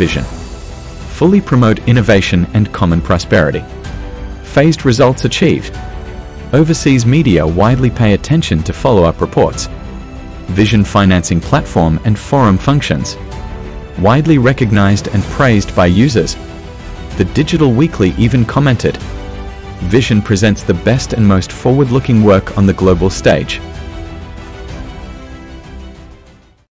vision. Fully promote innovation and common prosperity. Phased results achieved. Overseas media widely pay attention to follow-up reports. Vision financing platform and forum functions. Widely recognized and praised by users. The Digital Weekly even commented, Vision presents the best and most forward-looking work on the global stage.